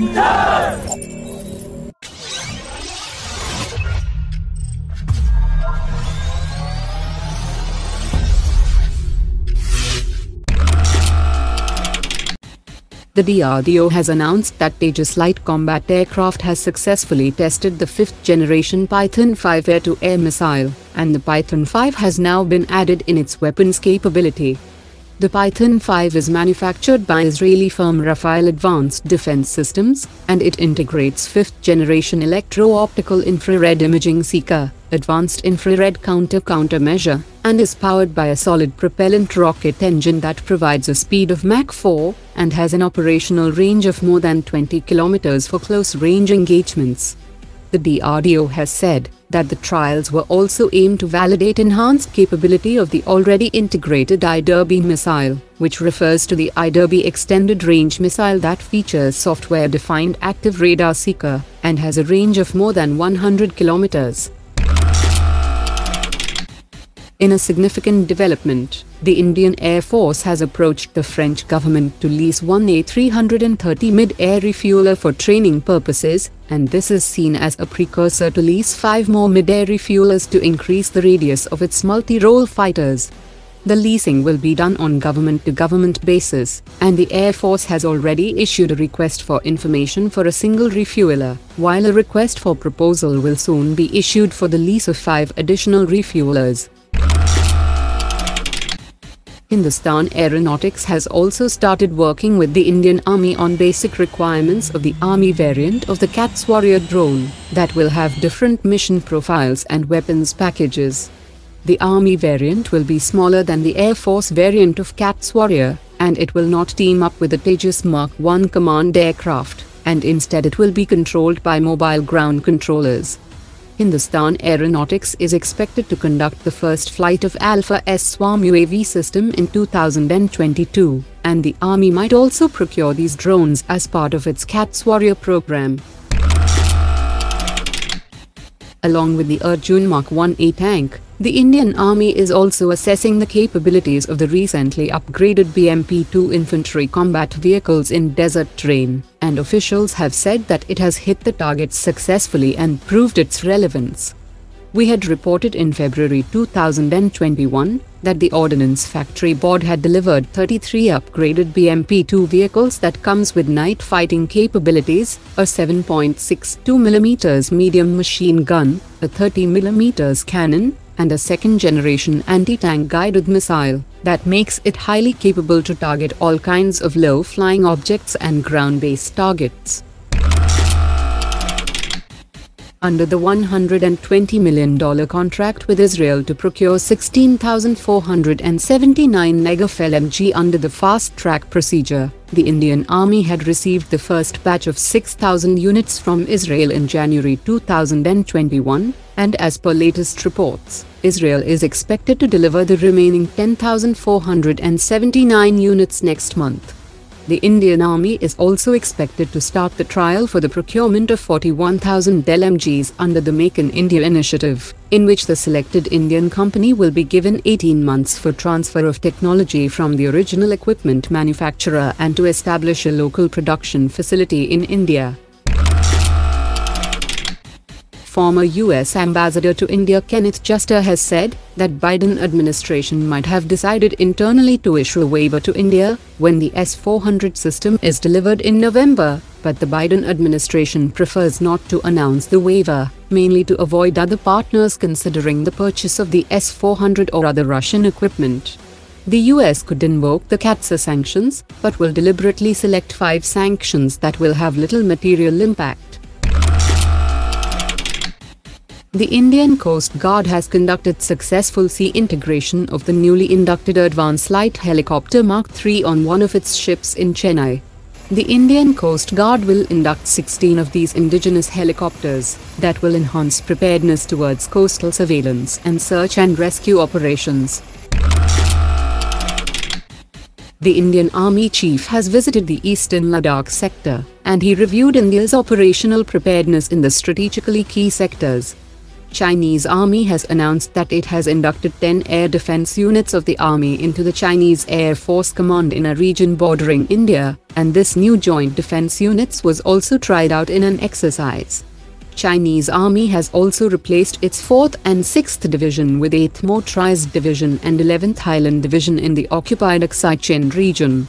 The DRDO has announced that Tejas light combat aircraft has successfully tested the fifth generation Python 5 air-to-air missile, and the Python 5 has now been added in its weapons capability. The Python 5 is manufactured by Israeli firm Rafael Advanced Defense Systems, and it integrates fifth-generation electro-optical infrared imaging seeker, advanced infrared counter-countermeasure, and is powered by a solid propellant rocket engine that provides a speed of Mach 4 and has an operational range of more than 20 kilometers for close-range engagements. The DRDO has said that the trials were also aimed to validate enhanced capability of the already integrated I-Derby missile, which refers to the I-Derby extended range missile that features software-defined active radar seeker and has a range of more than 100 kilometers. In a significant development, the Indian Air Force has approached the French government to lease one A330 mid-air refueler for training purposes, and this is seen as a precursor to lease five more mid-air refuelers to increase the radius of its multi-role fighters. The leasing will be done on government-to-government -government basis, and the Air Force has already issued a request for information for a single refueler, while a request for proposal will soon be issued for the lease of five additional refuelers. Hindustan Aeronautics has also started working with the Indian Army on basic requirements of the Army variant of the CATS Warrior drone that will have different mission profiles and weapons packages. The Army variant will be smaller than the Air Force variant of CATS Warrior, and it will not team up with the Tejas Mark 1 command aircraft, and instead it will be controlled by mobile ground controllers. Hindustan Aeronautics is expected to conduct the first flight of ALFA-S Swarm UAV system in 2022, and the Army might also procure these drones as part of its CATS Warrior program. Along with the Arjun Mark 1A tank, the Indian Army is also assessing the capabilities of the recently upgraded BMP-2 infantry combat vehicles in desert terrain, and officials have said that it has hit the targets successfully and proved its relevance. We had reported in February 2021 that the Ordnance Factory Board had delivered 33 upgraded BMP-2 vehicles that comes with night fighting capabilities, a 7.62mm medium machine gun, a 30mm cannon, and a second-generation anti-tank guided missile that makes it highly capable to target all kinds of low-flying objects and ground-based targets under the $120 million contract with Israel to procure 16,479 Negev LMG under the fast-track procedure. The Indian Army had received the first batch of 6,000 units from Israel in January 2021, and as per latest reports, Israel is expected to deliver the remaining 10,479 units next month. The Indian Army is also expected to start the trial for the procurement of 41,000 LMGs under the Make in India initiative, in which the selected Indian company will be given 18 months for transfer of technology from the original equipment manufacturer and to establish a local production facility in India former US ambassador to India Kenneth Juster has said that Biden administration might have decided internally to issue a waiver to India when the S-400 system is delivered in November, but the Biden administration prefers not to announce the waiver, mainly to avoid other partners considering the purchase of the S-400 or other Russian equipment. The US could invoke the CAATSA sanctions, but will deliberately select five sanctions that will have little material impact. The Indian Coast Guard has conducted successful sea integration of the newly inducted Advanced Light Helicopter Mark III on one of its ships in Chennai. The Indian Coast Guard will induct 16 of these indigenous helicopters that will enhance preparedness towards coastal surveillance and search and rescue operations. The Indian Army Chief has visited the eastern Ladakh sector, and he reviewed India's operational preparedness in the strategically key sectors. Chinese Army has announced that it has inducted 10 air defense units of the army into the Chinese Air Force Command in a region bordering India, and this new joint defense units was also tried out in an exercise. Chinese Army has also replaced its 4th and 6th Division with 8th Motorized Division and 11th Highland Division in the occupied Aksai region.